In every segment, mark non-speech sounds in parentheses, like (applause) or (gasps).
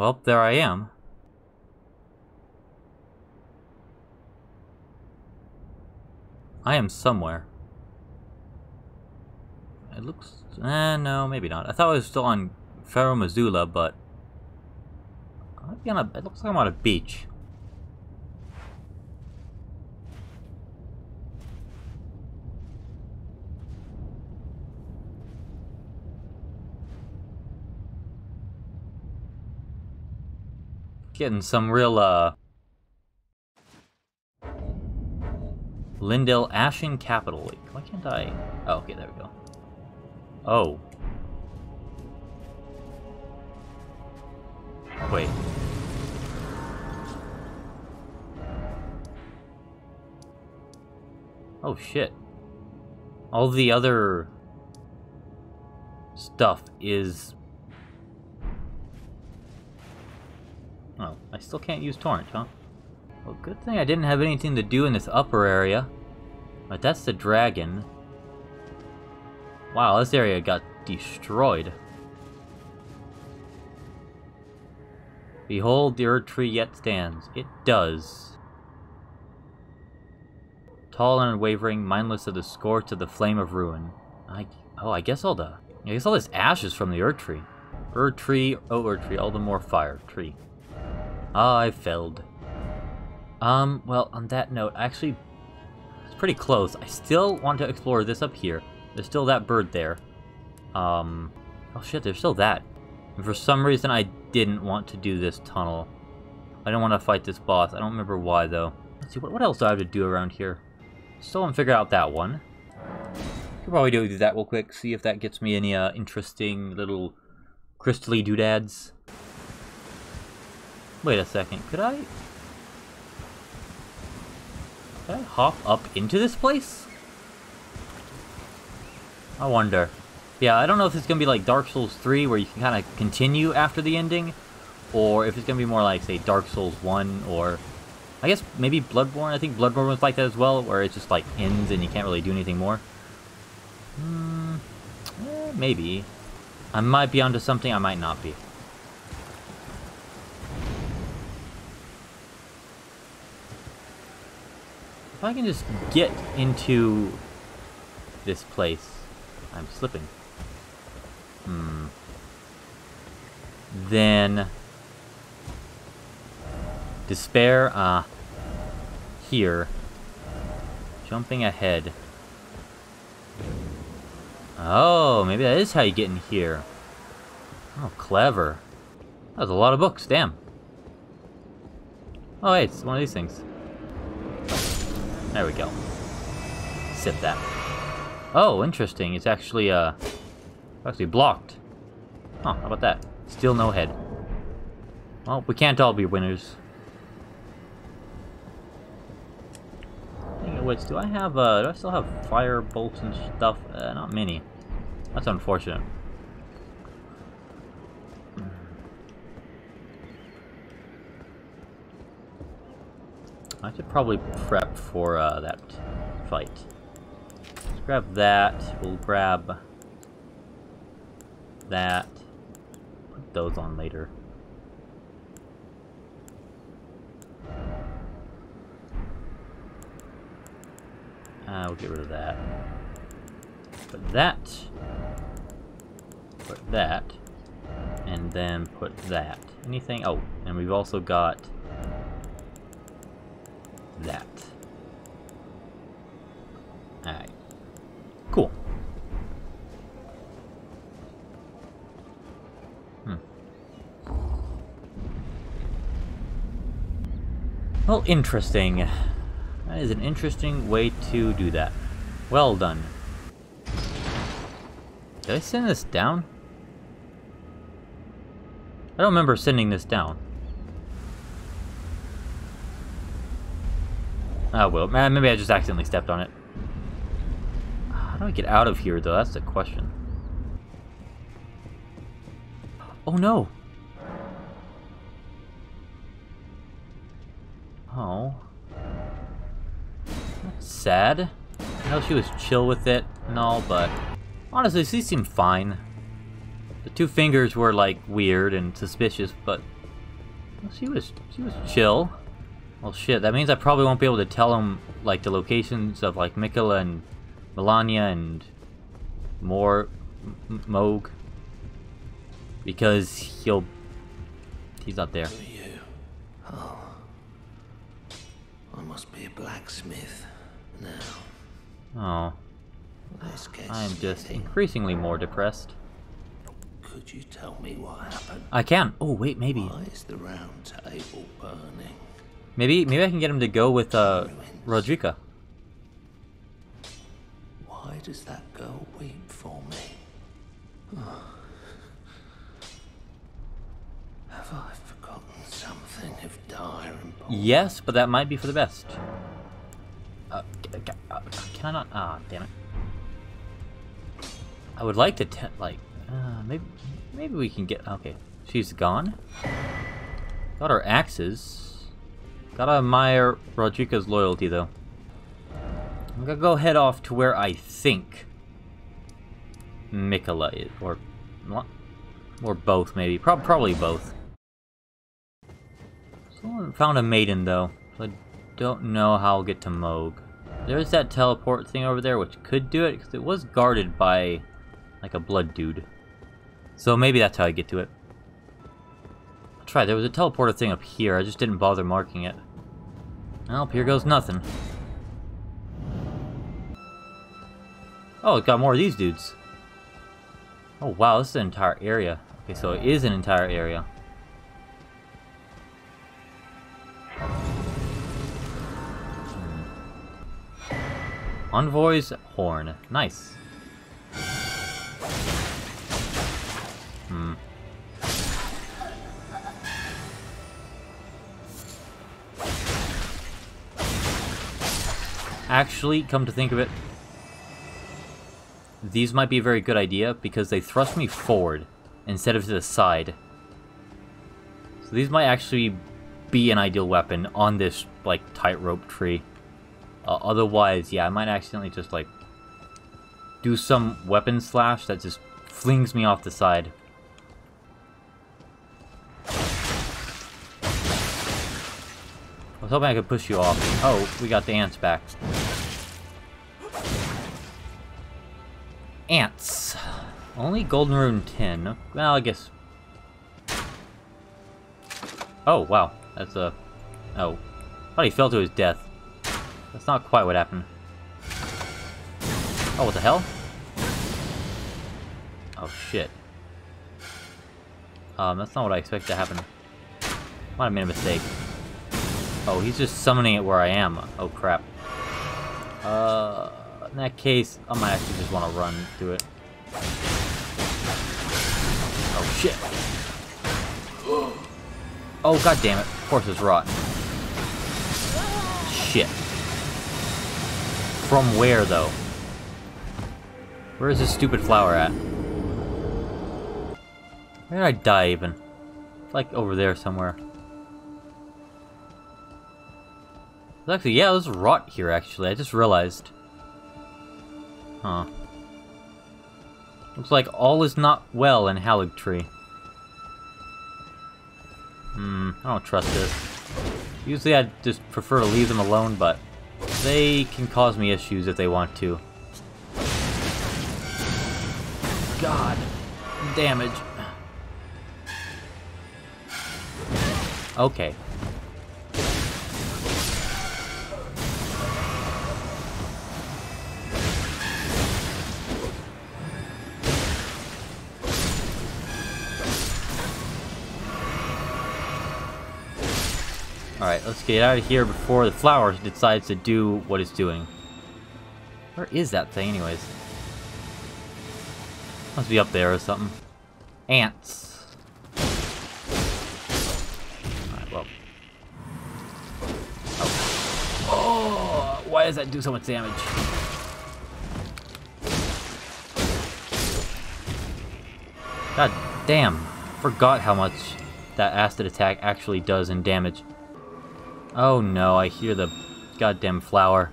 Well, there I am. I am somewhere. It looks... Eh, no, maybe not. I thought I was still on Farum Azula, but... I might be on a... It looks like I'm on a beach. Getting some real, uh... Leyndell Ashen Capital. Wait, why can't I... Oh, okay, there we go. Oh. Wait. Oh shit. All the other stuff is... Oh, I still can't use Torrent, huh? Well, good thing I didn't have anything to do in this upper area. But that's the dragon. Wow, this area got destroyed. Behold, the Erdtree yet stands. It does. Tall and unwavering, mindless of the scorch of the flame of ruin. I oh, I guess all the I guess all this ash is from the Erdtree. Erd tree, oh Erdtree, all the more fire tree. Ah, I failed. Um, well, on that note, actually, it's pretty close. I still want to explore this up here. There's still that bird there. Um, oh shit, there's still that. And for some reason, I didn't want to do this tunnel. I don't want to fight this boss. I don't remember why, though. Let's see, what, what else do I have to do around here? Still haven't figured out that one. Could probably do that real quick, see if that gets me any uh, interesting little crystally doodads. Wait a second, could I... Could I hop up into this place? I wonder. Yeah, I don't know if it's to be like Dark Souls 3 where you can kind of continue after the ending, or if it's to be more like, say, Dark Souls 1, or I guess maybe Bloodborne. I think Bloodborne was like that as well, where it just like ends and you can't really do anything more. Hmm, eh, maybe. I might be onto something, I might not be. If I can just get into this place. I'm slipping. Hmm. Then... Despair, uh... Here. Jumping ahead. Oh, maybe that is how you get in here. Oh, clever. That was a lot of books, damn. Oh, hey, it's one of these things. There we go. Sip that. Oh, interesting. It's actually, uh, actually blocked. Huh, how about that? Still no head. Well, we can't all be winners. Which, do I have, uh, do I still have fire bolts and stuff? Uh, not many. That's unfortunate. Should probably prep for uh, that fight. Let's grab that. We'll grab that. Put those on later. Uh, we'll get rid of that. Put that. Put that. And then put that. Anything? Oh, and we've also got that. Alright. Cool. Hmm. Well, interesting. That is an interesting way to do that. Well done. Did I send this down? I don't remember sending this down. Oh, well, maybe I just accidentally stepped on it. How do I get out of here, though? That's the question. Oh, no! Oh. That's sad. I know she was chill with it and all, but... Honestly, she seemed fine. The two fingers were, like, weird and suspicious, but she was she was chill. Well, shit. That means I probably won't be able to tell him like the locations of like Miquella and Malenia and more Mohg because he'll he's not there. Oh. I must be a blacksmith. Now, Oh, let's get I am just increasingly more depressed. Could you tell me what happened? I can. Oh wait, maybe, Why is the round table burning? Maybe, maybe I can get him to go with uh, Roderika. Why does that girl weep for me? (sighs) Have I forgotten something of dire importance? Yes, but that might be for the best. Uh, uh, can I not? Ah, damn it. I would like to like, uh, maybe, maybe we can get. Okay, she's gone. Got her axes. Gotta admire Roderika's loyalty though. I'm gonna go head off to where I think Miquella is, or, or both maybe. Prob probably both. Someone found a maiden though, so I don't know how I'll get to Mohg. There's that teleport thing over there which could do it, because it was guarded by like a blood dude. So maybe that's how I get to it. I'll try, there was a teleporter thing up here, I just didn't bother marking it. Well, here goes nothing. Oh, it got more of these dudes. Oh wow, this is an entire area. Okay, so it is an entire area. Hmm. Envoy's horn. Nice. Actually, come to think of it, these might be a very good idea because they thrust me forward instead of to the side. So these might actually be an ideal weapon on this, like, tightrope tree. Uh, otherwise, yeah, I might accidentally just, like, do some weapon slash that just flings me off the side. Was hoping I could push you off. Oh, we got the ants back. Ants. Only Golden Rune 10. Well, I guess... Oh, wow. That's a... Oh. thought he fell to his death. That's not quite what happened. Oh, what the hell? Oh, shit. Um, that's not what I expected to happen. Might have made a mistake. Oh, he's just summoning it where I am. Oh, crap. Uh, in that case, I might actually just want to run through it. Oh, shit. (gasps) Oh, god damn it. Of course it's rotten. Shit. From where, though? Where is this stupid flower at? Where did I die, even? It's like over there somewhere. There's Actually, yeah, there's rot here, actually. I just realized. Huh. Looks like all is not well in Haligtree. Hmm, I don't trust this. Usually I'd just prefer to leave them alone, but they can cause me issues if they want to. God. Damage. (sighs) Okay. Alright, let's get out of here before the flower decides to do what it's doing. Where is that thing anyways? Must be up there or something. Ants. Alright, well. Oh. oh! Why does that do so much damage? God damn. Forgot how much that acid attack actually does in damage. Oh no, I hear the goddamn flower.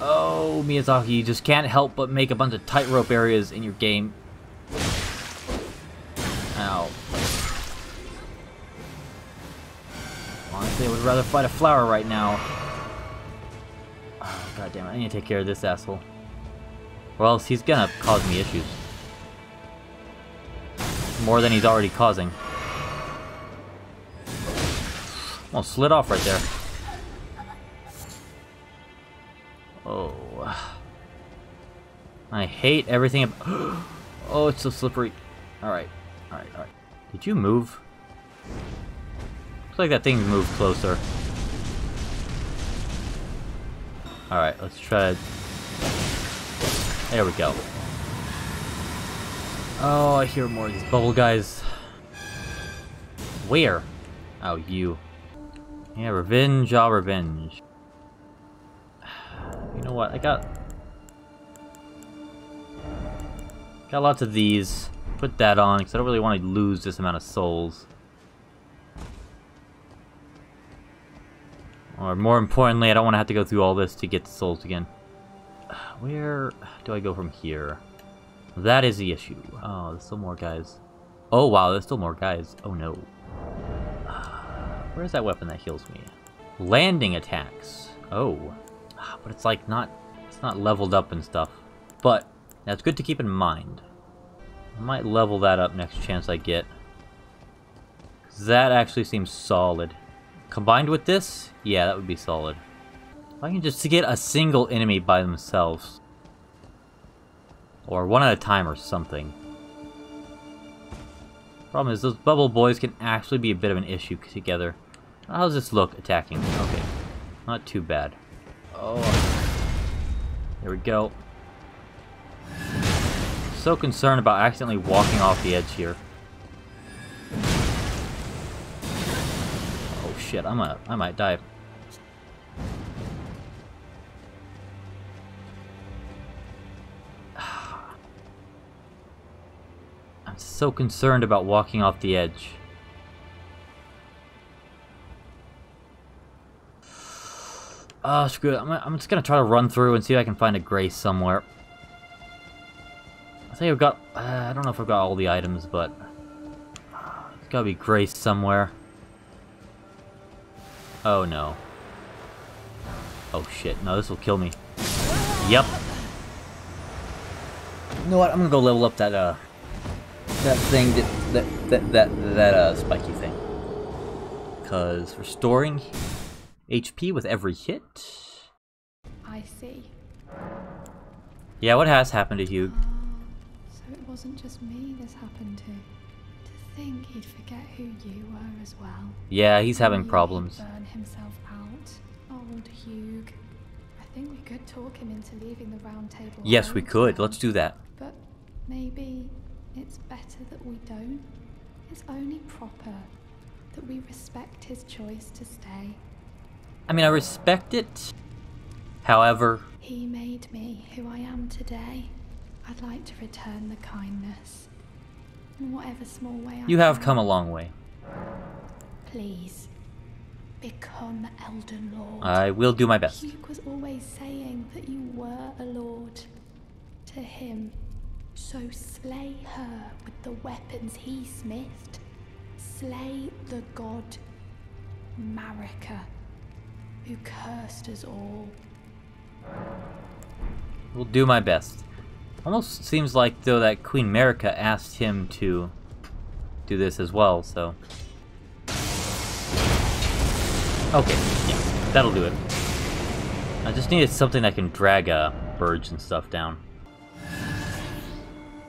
Oh, Miyazaki, you just can't help but make a bunch of tightrope areas in your game. Ow. Honestly, I would rather fight a flower right now. (sighs) Oh, God damn it, I need to take care of this asshole. Or else he's gonna cause me issues. More than he's already causing. Almost slid off right there. Oh. I hate everything (gasps) Oh, it's so slippery. Alright. Alright, alright. Did you move? Looks like that thing moved closer. Alright, let's try There we go. Oh, I hear more of these bubble guys. Where? Oh, you. Yeah, revenge, all revenge. (sighs) You know what? I got... Got lots of these. Put that on, because I don't really want to lose this amount of souls. Or more importantly, I don't want to have to go through all this to get the souls again. (sighs) Where do I go from here? That is the issue. Oh, there's still more guys. Oh wow, there's still more guys. Oh no. Where's that weapon that heals me? Landing attacks. Oh. Ah, but it's like not it's not leveled up and stuff. But that's good to keep in mind. I might level that up next chance I get. That actually seems solid. Combined with this, yeah, that would be solid. If I can just get a single enemy by themselves. Or one at a time or something. Problem is, those bubble boys can actually be a bit of an issue together. How does this look attacking? Okay. Not too bad. Oh. There we go. So concerned about accidentally walking off the edge here. Oh shit, I'm a, I might die. (sighs) I'm so concerned about walking off the edge. Oh, screw it. I'm, I'm just gonna try to run through and see if I can find a grace somewhere. I think I've got... Uh, I don't know if I've got all the items, but... There's gotta be grace somewhere. Oh, no. Oh, shit. No, this will kill me. Yep. You know what? I'm gonna go level up that, uh... That thing, that, that, that, that, that uh, spiky thing. Because restoring HP with every hit? I see. Yeah, what has happened to Hewg? Oh, so it wasn't just me this happened to. To think he'd forget who you were as well. Yeah, he's having Really problems. Burn himself out. Old Hewg. I think we could talk him into leaving the round table. Yes, we could. now. Let's do that. But maybe it's better that we don't. It's only proper that we respect his choice to stay. I mean, I respect it. However, He made me who I am today. I'd like to return the kindness. In whatever small way I you have can. come a long way. Please, become Elden Lord. I will do my best. Hewg was always saying that you were a lord to him. So slay her with the weapons he smithed. Slay the god Marika, who cursed us all. We'll do my best. Almost seems like, though, that Queen Marika asked him to do this as well, so... Okay, yeah, that'll do it. I just needed something that can drag uh, birds and stuff down.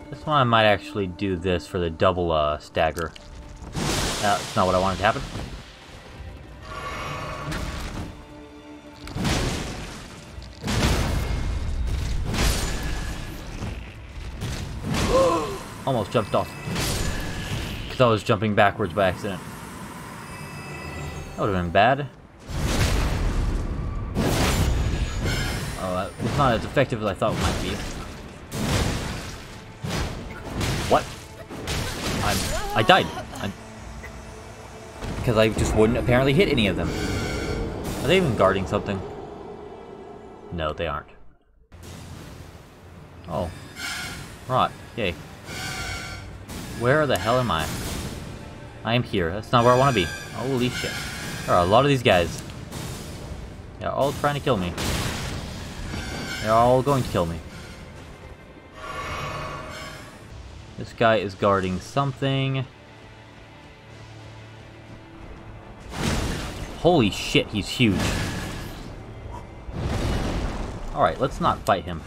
This one I might actually do this for the double uh, stagger. That's not what I wanted to happen. Almost jumped off. Because I was jumping backwards by accident. That would have been bad. Oh, that was not as effective as I thought it might be. What? I'm... I died. Because I just wouldn't apparently hit any of them. Are they even guarding something? No, they aren't. Oh. Right, yay. Where the hell am I? I am here. That's not where I want to be. Holy shit. There are a lot of these guys. They're all trying to kill me. They're all going to kill me. This guy is guarding something. Holy shit, he's huge. Alright, let's not fight him.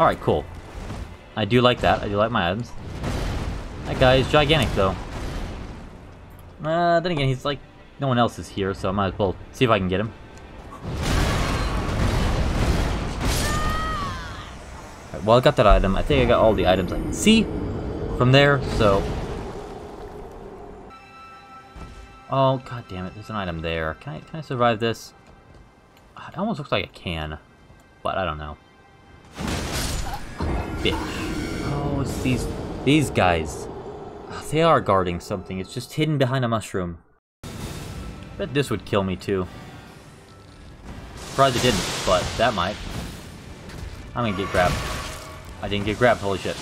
Alright, cool. I do like that. I do like my items. That guy is gigantic, though. Uh, then again, he's like... No one else is here, so I might as well see if I can get him. Right, well, I got that item. I think I got all the items I can see from there, so... Oh, god damn it, there's an item there. Can I, can I survive this? It almost looks like I can, but I don't know. Bitch. Oh, it's these, these guys. They are guarding something. It's just hidden behind a mushroom. Bet this would kill me too. Surprised it didn't, but that might. I'm gonna get grabbed. I didn't get grabbed, holy shit.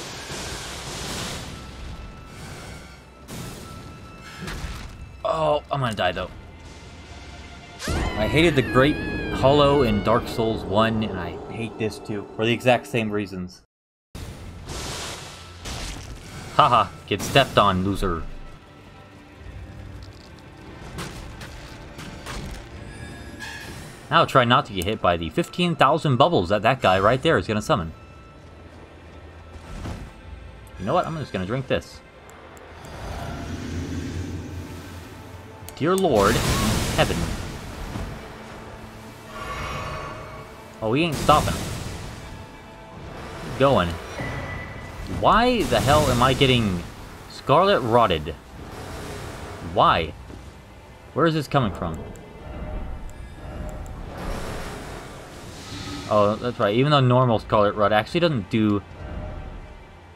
Oh, I'm gonna die though. I hated the Great Hollow in Dark Souls 1, and I hate this too, for the exact same reasons. Haha, get stepped on, loser. Now try not to get hit by the 15,000 bubbles that that guy right there is going to summon. You know what? I'm just going to drink this. Dear Lord, heaven. Oh, we ain't stopping. Keep going. Why the hell am I getting Scarlet Rotted? Why? Where is this coming from? Oh, that's right. Even though normal Scarlet Rot actually doesn't do...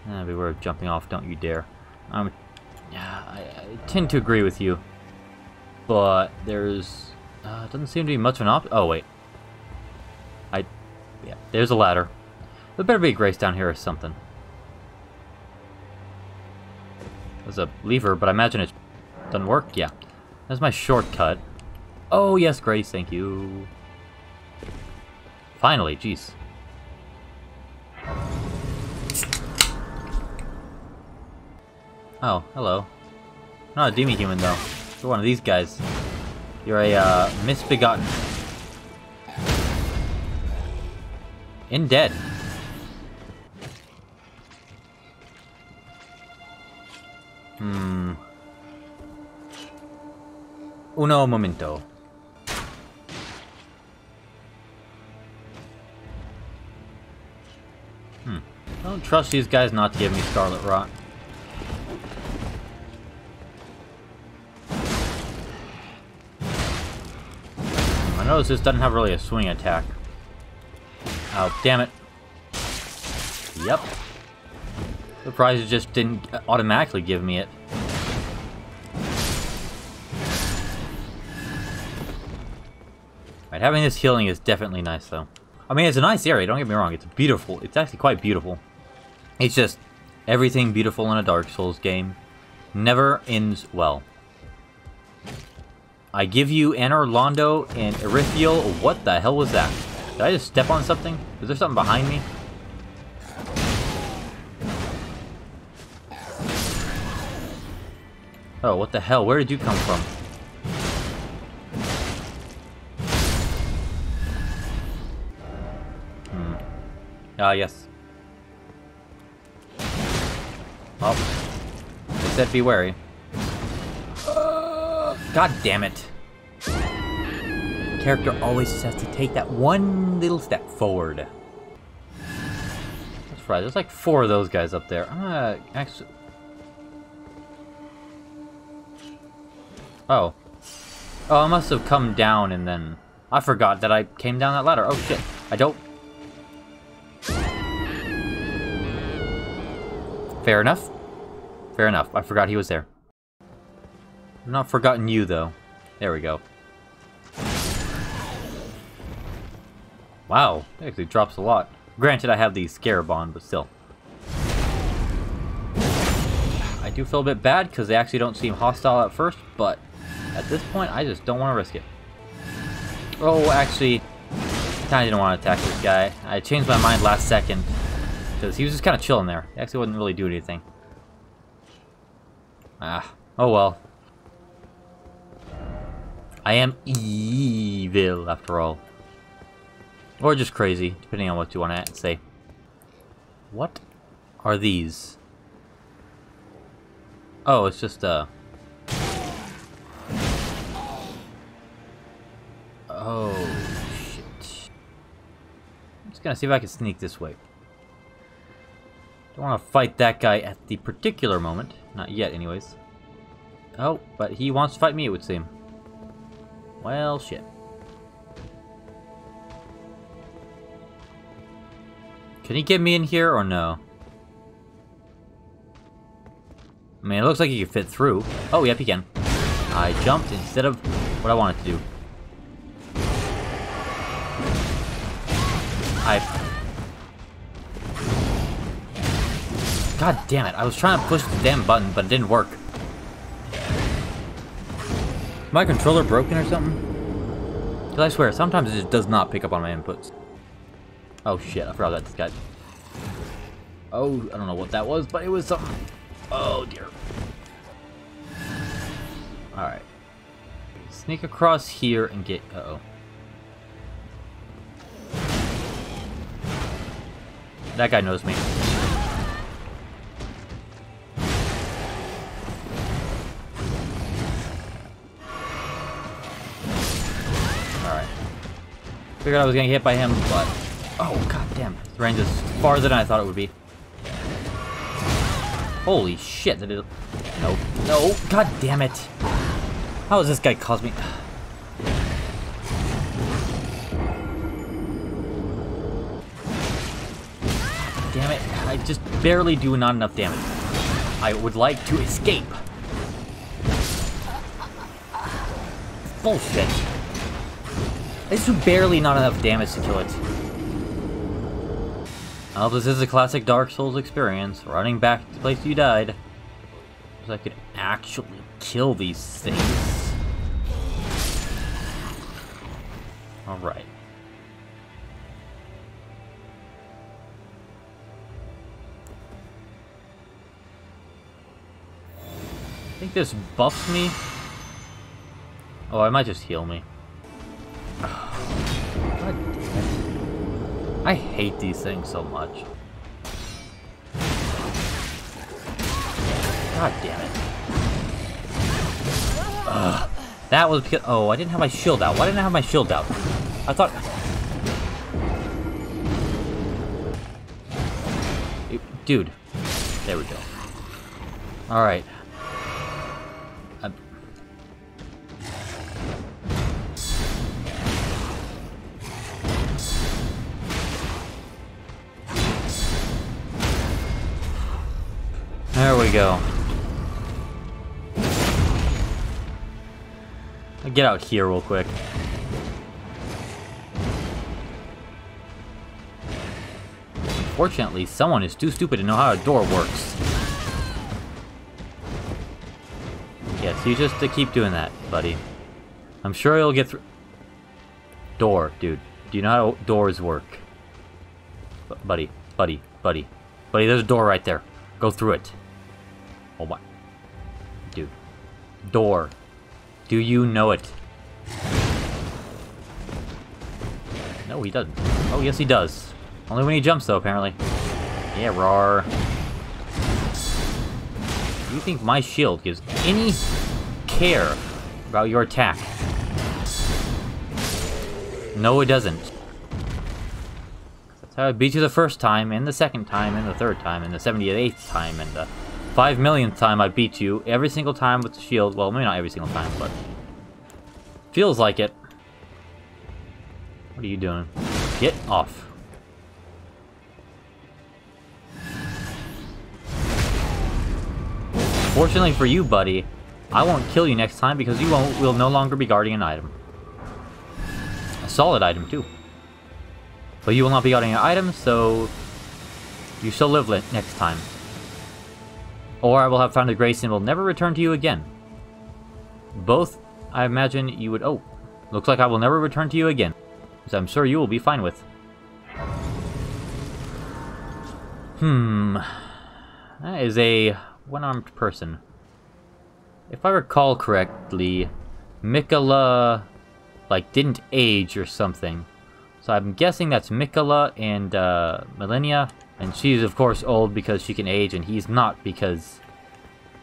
Eh, beware of jumping off, don't you dare. Um, yeah, I, I tend to agree with you. But there's... Uh, doesn't seem to be much of an option. Oh, wait. I... Yeah, there's a ladder. There better be a grace down here or something. There's a lever, but I imagine it doesn't work. Yeah. That's my shortcut. Oh, yes, Grace, thank you. Finally, jeez. Oh, hello. Not a demi-human, though. You're one of these guys. You're a, uh, misbegotten. In dead. Uno momento. Hmm. I don't trust these guys not to give me Scarlet Rot. I notice this doesn't have really a swing attack. Oh, damn it. Yep. Surprised it just didn't automatically give me it. Right, having this healing is definitely nice, though. I mean, it's a nice area, don't get me wrong. It's beautiful. It's actually quite beautiful. It's just, everything beautiful in a Dark Souls game never ends well. I give you Anor Londo and Irithyll. What the hell was that? Did I just step on something? Is there something behind me? Oh, what the hell? Where did you come from? Ah, yes. Oh. They said be wary. God damn it. Character always just has to take that one little step forward. That's right, there's like four of those guys up there. I'm gonna actually... Oh. Oh, I must have come down and then... I forgot that I came down that ladder. Oh shit. I don't... Fair enough. Fair enough. I forgot he was there. I've not forgotten you, though. There we go. Wow, it actually drops a lot. Granted, I have the Scarab on, but still. I do feel a bit bad because they actually don't seem hostile at first, but at this point, I just don't want to risk it. Oh, actually, I didn't want to attack this guy. I changed my mind last second because he was just kind of chilling there. He actually wouldn't really do anything. Ah, oh well. I am evil, after all. Or just crazy, depending on what you want to say. What are these? Oh, it's just, uh... Oh, shit. I'm just gonna see if I can sneak this way. Don't want to fight that guy at the particular moment. Not yet, anyways. Oh, but he wants to fight me, it would seem. Well, shit. Can he get me in here or no? I mean, it looks like he can fit through. Oh, yep, he can. I jumped instead of what I wanted to do. I... God damn it, I was trying to push the damn button, but it didn't work. my controller broken or something? Because I swear, sometimes it just does not pick up on my inputs. Oh shit, I forgot that this guy... Oh, I don't know what that was, but it was something. Oh dear. Alright. Sneak across here and get... Uh-oh. That guy knows me. Figured I was getting hit by him, but... Oh, god damn. His range is farther than I thought it would be. Holy shit, that is... No. No, god damn it. How is this guy cause me... Damn it, I just barely do not enough damage. I would like to escape. Bullshit. I just do barely not enough damage to kill it. Well, this is a classic Dark Souls experience, running back to the place you died. So I could actually kill these things. Alright. I think this buffs me. Oh, I might just heal me. God damn it. I hate these things so much. God damn it. Ugh. That was because- oh, I didn't have my shield out. Why didn't I have my shield out? I thought- Dude. There we go. Alright. I'll get out here real quick. Fortunately, someone is too stupid to know how a door works. Yes, you just to keep doing that, buddy. I'm sure you'll get through. Door, dude. Do you know how doors work? B buddy, buddy, buddy. Buddy, there's a door right there. Go through it. Oh my. Dude. Door. Do you know it? No, he doesn't. Oh, yes, he does. Only when he jumps, though, apparently. Yeah, roar. Do you think my shield gives any care about your attack? No, it doesn't. That's how I beat you the first time, and the second time, and the third time, and the 78th time, and the 5 millionth time I beat you. Every single time with the shield. Well, maybe not every single time, but... Feels like it. What are you doing? Get off. Fortunately for you, buddy, I won't kill you next time because you won't will no longer be guarding an item. A solid item, too. But you will not be guarding an item, so... You shall live next time. Or I will have found a grace and will never return to you again. Both, I imagine you would... Oh, looks like I will never return to you again, which I'm sure you will be fine with. Hmm. That is a one-armed person. If I recall correctly, Miquella, like, didn't age or something. So I'm guessing that's Miquella and uh, Malenia. And she's, of course, old because she can age, and he's not because...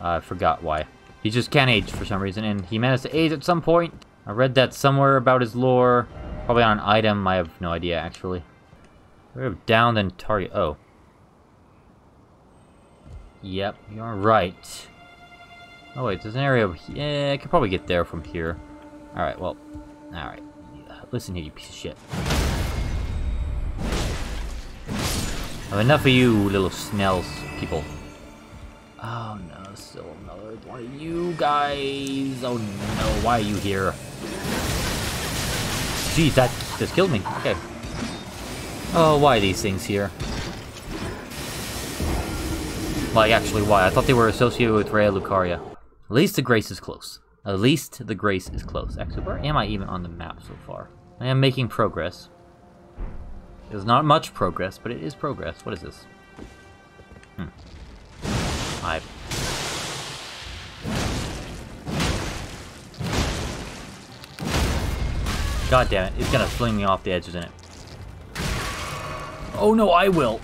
Uh, I forgot why. He just can't age for some reason, and he managed to age at some point. I read that somewhere about his lore. Probably on an item, I have no idea, actually. We're down then target. Oh. Yep, you're right. Oh wait, there's an area over here. Yeah, I could probably get there from here. Alright, well, alright. Listen here, you piece of shit. I've enough of you little snails people. Oh no, still another one of you guys. Oh no, why are you here? Jeez, that just killed me. Okay. Oh, why these things here? Like, actually, why? I thought they were associated with Raya Lucaria. At least the Grace is close. At least the Grace is close. Actually, where am I even on the map so far? I am making progress. It's not much progress, but it is progress. What is this? Hmm. I... God damn it, it's gonna fling me off the edge, isn't it? Oh no, I will!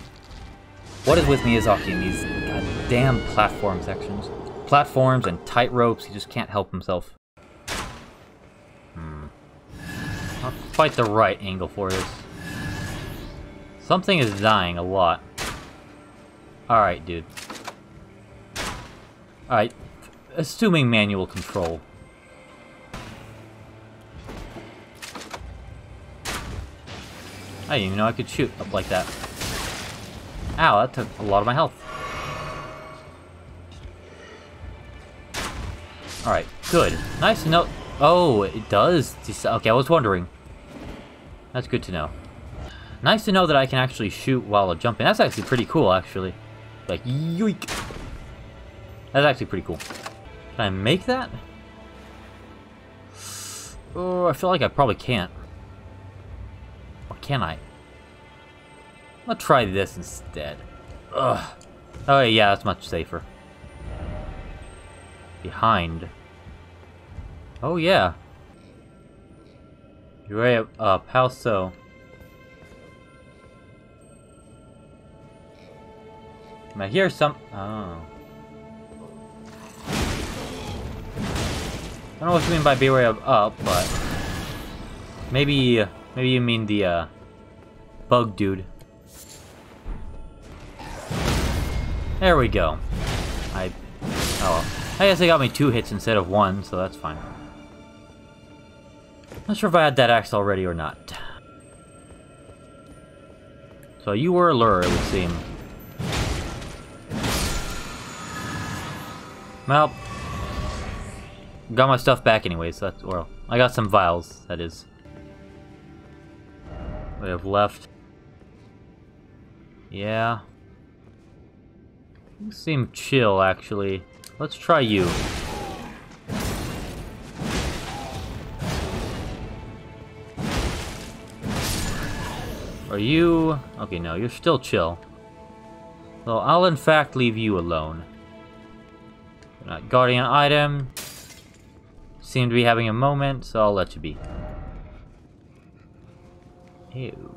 What is with Miyazaki in these goddamn platform sections? Platforms and tight ropes, he just can't help himself. Hmm. Not quite the right angle for this. Something is dying a lot. Alright, dude. Alright. Assuming manual control. I didn't even know I could shoot up like that. Ow, that took a lot of my health. Alright, good. Nice to know. Oh, it does. Okay, I was wondering. That's good to know. Nice to know that I can actually shoot while jumping. That's actually pretty cool, actually. Like, yoink! That's actually pretty cool. Can I make that? Oh, I feel like I probably can't. Or can I? I'll try this instead. Ugh. Oh yeah, that's much safer. Behind. Oh yeah. You're right uh, up. How so? I hear some. Oh. I don't know what you mean by beware of up, but maybe maybe you mean the uh, bug dude. There we go. I oh I guess they got me two hits instead of one, so that's fine. Not sure if I had that axe already or not. So you were a lure, it would seem. Well, got my stuff back anyways. So that's well, I got some vials. That is. We have left. Yeah. You seem chill, actually. Let's try you. Are you... Okay, no, you're still chill. So I'll in fact leave you alone. Not guardian item. Seem to be having a moment, so I'll let you be. Ew.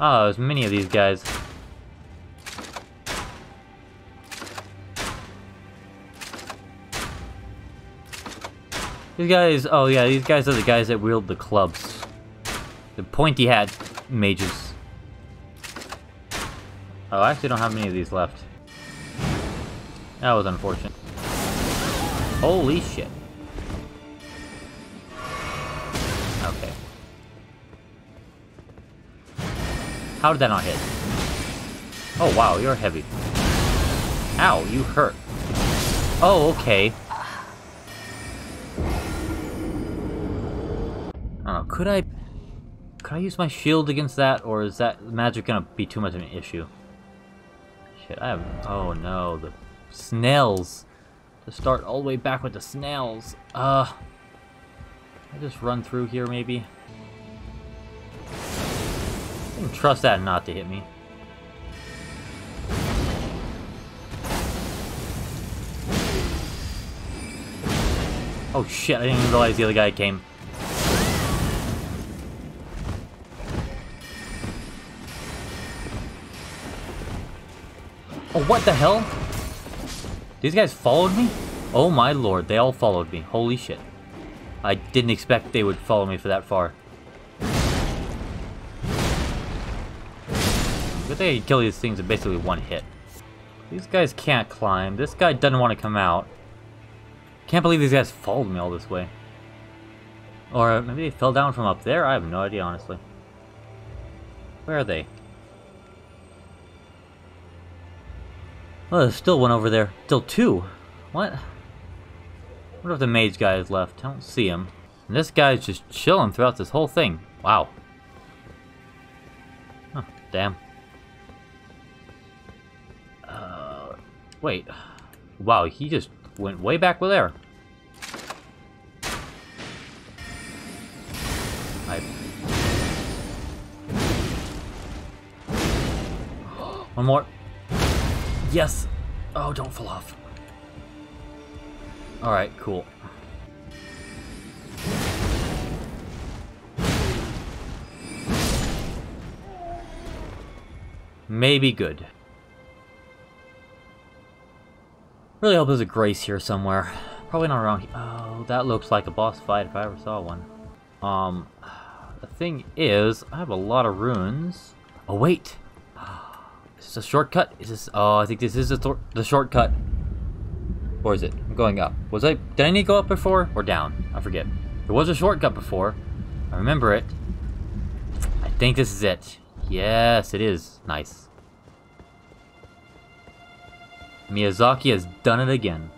Oh, there's many of these guys. These guys, oh yeah, these guys are the guys that wield the clubs. The pointy hat mages. Oh, I actually don't have many of these left. That was unfortunate. Holy shit. Okay. How did that not hit? Oh wow, you're heavy. Ow, you hurt. Oh, okay. Know, could I... Could I use my shield against that, or is that magic gonna be too much of an issue? I have... Oh no, the snails. To start all the way back with the snails. Uh... I just run through here, maybe? I can trust that not to hit me. Oh shit, I didn't even realize the other guy came. Oh, what the hell? These guys followed me? Oh my lord, they all followed me. Holy shit. I didn't expect they would follow me for that far. Good thing I can kill these things in basically one hit. These guys can't climb. This guy doesn't want to come out. Can't believe these guys followed me all this way. Or maybe they fell down from up there? I have no idea, honestly. Where are they? Well, there's still one over there. Still two. What? Wonder if the mage guy is left. I don't see him. And this guy's just chilling throughout this whole thing. Wow. Damn. Uh, wait. Wow, he just went way back with there. I... (gasps) One more. Yes! Oh, don't fall off. Alright, cool. Maybe good. Really hope there's a Grace here somewhere. Probably not around here. Oh, that looks like a boss fight if I ever saw one. Um, the thing is, I have a lot of runes. Oh, wait! Is this a shortcut? Is this... Oh, I think this is the, the shortcut. Or is it? I'm going up. Was I... Did I need to go up before? Or down? I forget. There was a shortcut before. I remember it. I think this is it. Yes, it is. Nice. Miyazaki has done it again.